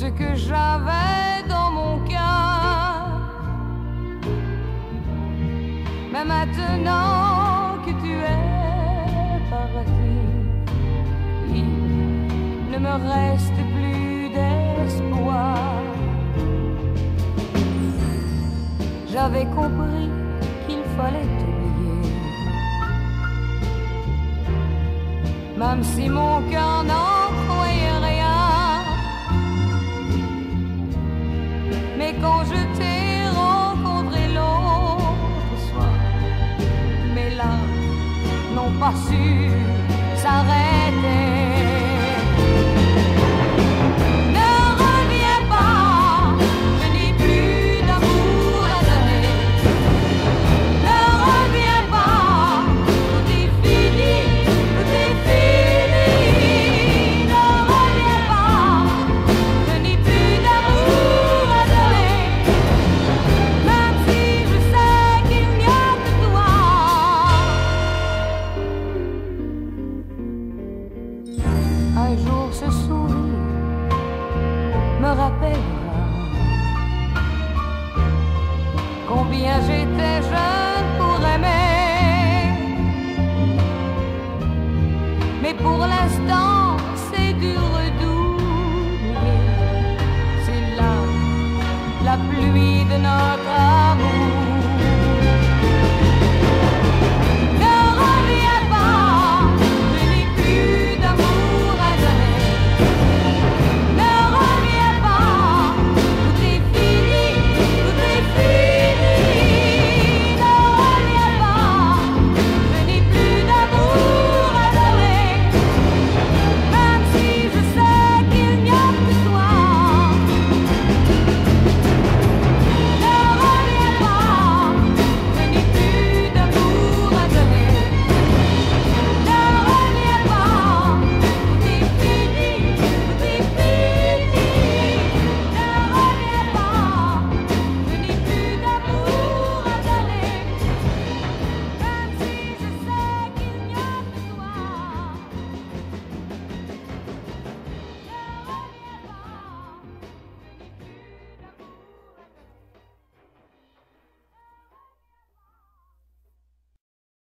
ce que j'avais dans mon cœur. Mais maintenant que tu es parti, il ne me reste plus d'espoir. J'avais compris qu'il fallait oublier. Même si mon cœur n'en partir. Rappellera combien j'étais jeune pour aimer. Mais pour l'instant, c'est dur d'oublier. C'est là la pluie de notre amour.